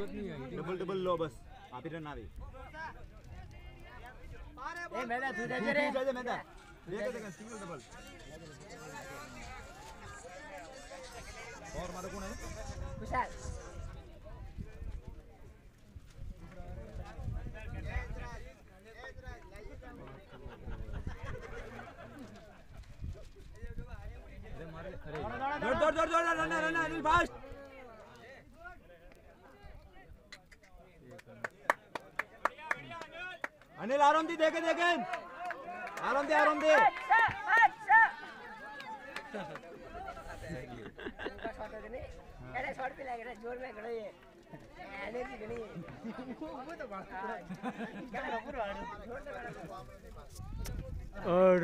Double double लो बस आप ही run आवे ए मैदा तू जा रे जा मैदा देख देख सिंगल डबल और मारो कौन है विशाल अरे मारे अरे दौड़ दौड़ दौड़ run run run fast Anil आराम देखे देखे। आराम दे और